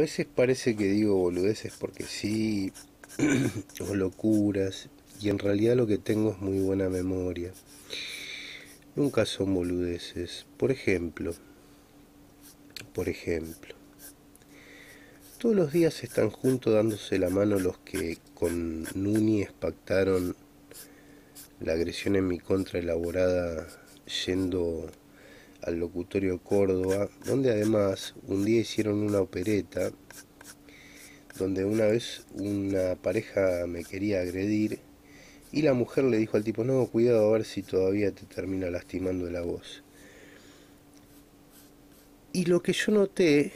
A veces parece que digo boludeces porque sí, o locuras, y en realidad lo que tengo es muy buena memoria. Nunca son boludeces. Por ejemplo, por ejemplo, todos los días están juntos dándose la mano los que con Núñez pactaron la agresión en mi contra elaborada yendo al locutorio Córdoba, donde además un día hicieron una opereta, donde una vez una pareja me quería agredir y la mujer le dijo al tipo, no, cuidado a ver si todavía te termina lastimando la voz. Y lo que yo noté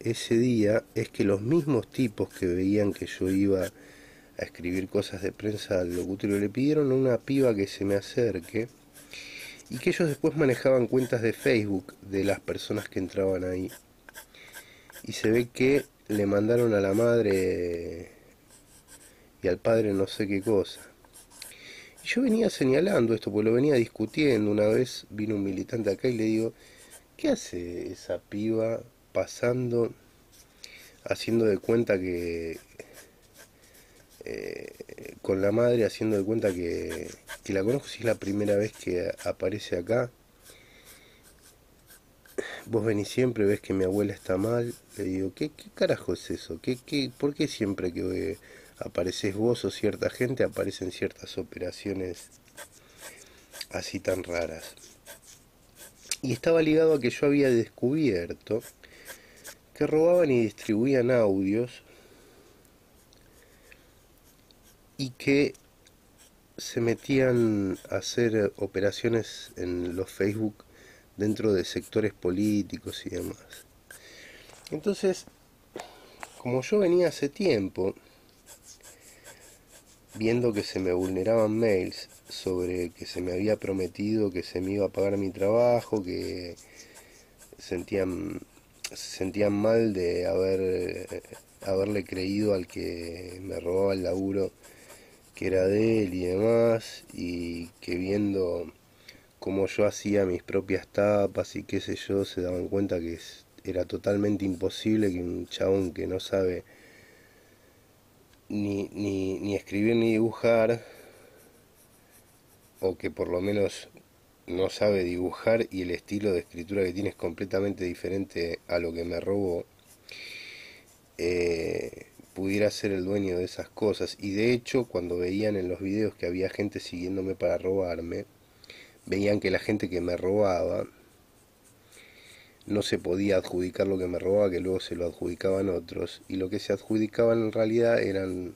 ese día es que los mismos tipos que veían que yo iba a escribir cosas de prensa al locutorio le pidieron a una piba que se me acerque y que ellos después manejaban cuentas de Facebook de las personas que entraban ahí. Y se ve que le mandaron a la madre y al padre no sé qué cosa. Y yo venía señalando esto, porque lo venía discutiendo. Una vez vino un militante acá y le digo, ¿qué hace esa piba pasando, haciendo de cuenta que... Eh, con la madre haciendo de cuenta que, que la conozco si es la primera vez que aparece acá. Vos venís siempre, ves que mi abuela está mal. Le digo, ¿qué, qué carajo es eso? ¿Qué, qué, ¿Por qué siempre que apareces vos o cierta gente aparecen ciertas operaciones así tan raras? Y estaba ligado a que yo había descubierto que robaban y distribuían audios y que se metían a hacer operaciones en los Facebook dentro de sectores políticos y demás. Entonces, como yo venía hace tiempo viendo que se me vulneraban mails sobre que se me había prometido que se me iba a pagar mi trabajo, que sentían se sentían mal de haber haberle creído al que me robaba el laburo que era de él y demás, y que viendo cómo yo hacía mis propias tapas y qué sé yo, se daban cuenta que era totalmente imposible que un chabón que no sabe ni, ni, ni escribir ni dibujar, o que por lo menos no sabe dibujar y el estilo de escritura que tiene es completamente diferente a lo que me robó, eh, pudiera ser el dueño de esas cosas. Y de hecho, cuando veían en los videos que había gente siguiéndome para robarme, veían que la gente que me robaba no se podía adjudicar lo que me robaba, que luego se lo adjudicaban otros. Y lo que se adjudicaban en realidad eran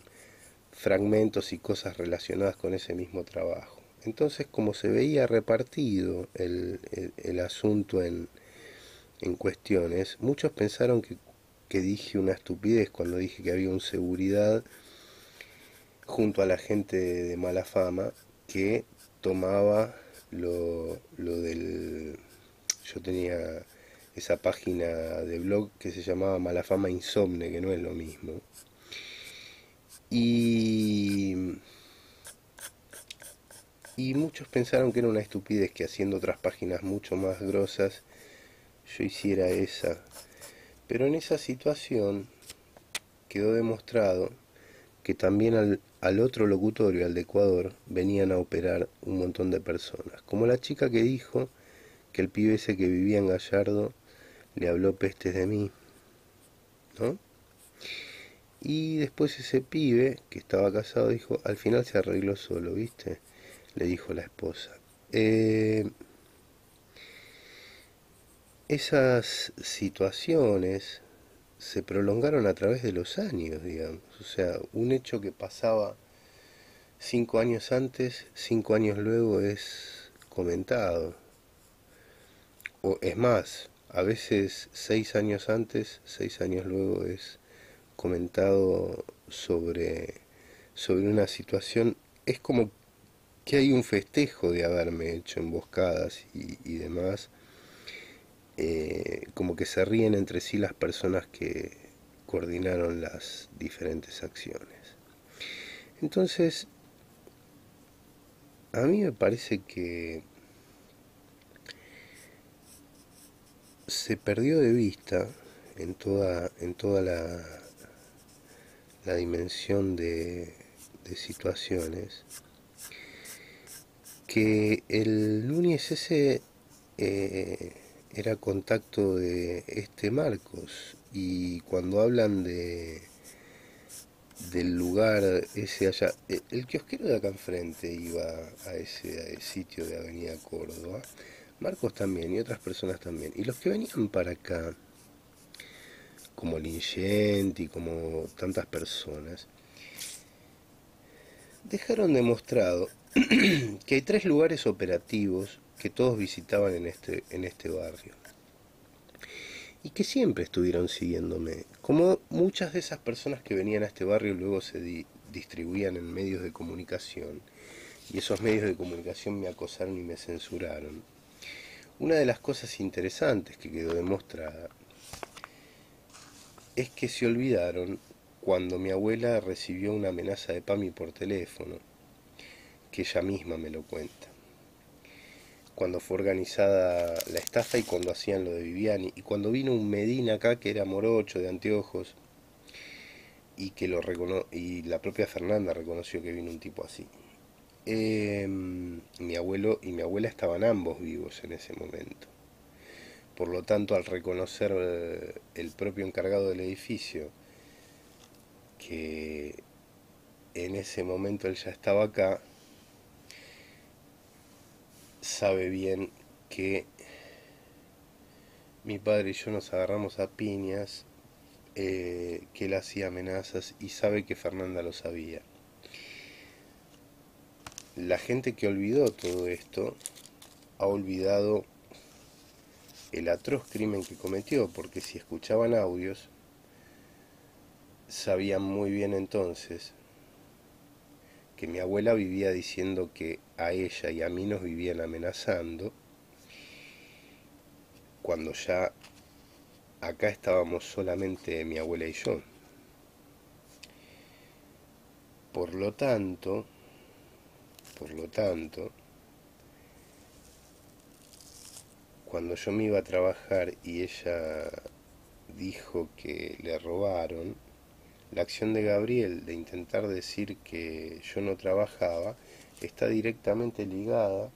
fragmentos y cosas relacionadas con ese mismo trabajo. Entonces, como se veía repartido el, el, asunto en, en cuestiones, muchos pensaron que que dije una estupidez cuando dije que había un seguridad junto a la gente de mala fama que tomaba lo, lo del... Yo tenía esa página de blog que se llamaba Mala Fama Insomne, que no es lo mismo. Y, y muchos pensaron que era una estupidez que haciendo otras páginas mucho más grosas yo hiciera esa pero en esa situación quedó demostrado que también al, al, otro locutorio, al de Ecuador, venían a operar un montón de personas. Como la chica que dijo que el pibe ese que vivía en Gallardo le habló pestes de mí. ¿No? Y después ese pibe que estaba casado dijo, al final se arregló solo, ¿viste? Le dijo la esposa. Eh, esas situaciones se prolongaron a través de los años, digamos. O sea, un hecho que pasaba cinco años antes, cinco años luego es comentado. O es más, a veces seis años antes, seis años luego es comentado sobre, sobre una situación. Es como que hay un festejo de haberme hecho emboscadas y, y demás eh, como que se ríen entre sí las personas que coordinaron las diferentes acciones. Entonces, a mí me parece que se perdió de vista en toda, en toda la, la dimensión de, de situaciones, que el lunes ese eh, era contacto de este Marcos. Y cuando hablan de del lugar ese allá, eh, el kiosquero de acá enfrente iba a ese, sitio de Avenida Córdoba, Marcos también y otras personas también, y los que venían para acá, como Lingenti, como tantas personas, dejaron demostrado que hay tres lugares operativos que todos visitaban en este, en este barrio. Y que siempre estuvieron siguiéndome. Como muchas de esas personas que venían a este barrio luego se distribuían en medios de comunicación. Y esos medios de comunicación me acosaron y me censuraron. Una de las cosas interesantes que quedó demostrada es que se olvidaron cuando mi abuela recibió una amenaza de PAMI por teléfono, que ella misma me lo cuenta. Cuando fue organizada la estafa y cuando hacían lo de Viviani, y cuando vino un Medina acá que era morocho de anteojos, y que lo recono y la propia Fernanda reconoció que vino un tipo así. Em, mi abuelo y mi abuela estaban ambos vivos en ese momento. Por lo tanto, al reconocer eh, el propio encargado del edificio que en ese momento él ya estaba acá, sabe bien que mi padre y yo nos agarramos a piñas, eh, que él hacía amenazas y sabe que Fernanda lo sabía. La gente que olvidó todo esto ha olvidado el atroz crimen que cometió, porque si escuchaban audios, sabían muy bien entonces que mi abuela vivía diciendo que a ella y a mí nos vivían amenazando cuando ya acá estábamos solamente mi abuela y yo. Por lo tanto, por lo tanto, cuando yo me iba a trabajar y ella dijo que le robaron, la acción de Gabriel de intentar decir que yo no trabajaba está directamente ligada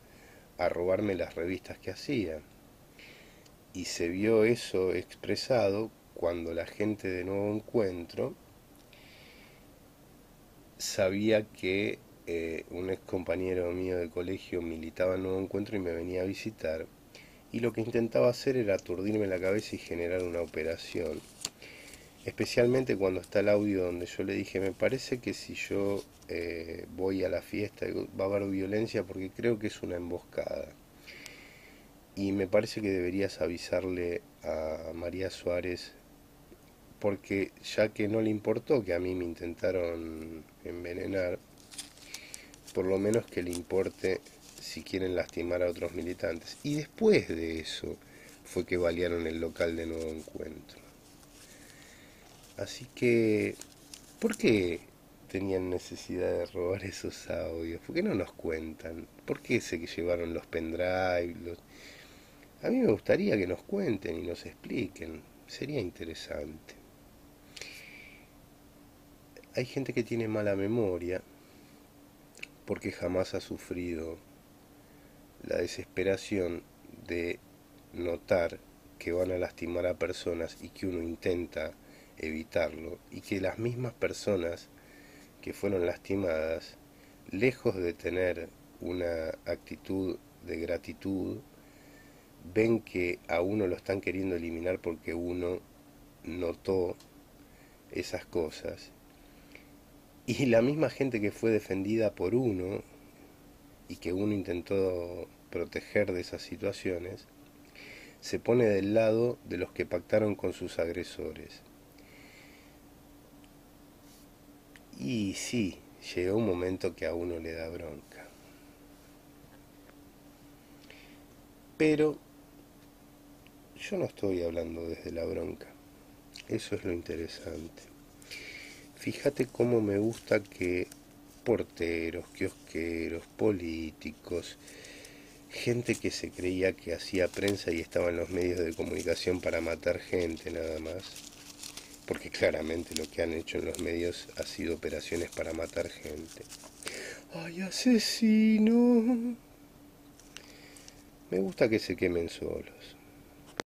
a robarme las revistas que hacía. Y se vio eso expresado cuando la gente de Nuevo Encuentro sabía que eh, un ex compañero mío de colegio militaba en Nuevo Encuentro y me venía a visitar. Y lo que intentaba hacer era aturdirme la cabeza y generar una operación especialmente cuando está el audio donde yo le dije, me parece que si yo eh, voy a la fiesta va a haber violencia porque creo que es una emboscada. Y me parece que deberías avisarle a María Suárez porque ya que no le importó que a mí me intentaron envenenar, por lo menos que le importe si quieren lastimar a otros militantes. Y después de eso fue que balearon el local de nuevo encuentro. Así que, ¿por qué tenían necesidad de robar esos audios? ¿Por qué no nos cuentan? ¿Por qué se llevaron los pendrive? A mí me gustaría que nos cuenten y nos expliquen. Sería interesante. Hay gente que tiene mala memoria porque jamás ha sufrido la desesperación de notar que van a lastimar a personas y que uno intenta evitarlo y que las mismas personas que fueron lastimadas, lejos de tener una actitud de gratitud, ven que a uno lo están queriendo eliminar porque uno notó esas cosas. Y la misma gente que fue defendida por uno y que uno intentó proteger de esas situaciones, se pone del lado de los que pactaron con sus agresores. Y sí, llegó un momento que a uno le da bronca. Pero yo no estoy hablando desde la bronca. Eso es lo interesante. Fíjate cómo me gusta que porteros, kiosqueros, políticos, gente que se creía que hacía prensa y estaba en los medios de comunicación para matar gente nada más, porque claramente lo que han hecho en los medios ha sido operaciones para matar gente. ¡Ay, asesino! Me gusta que se quemen solos.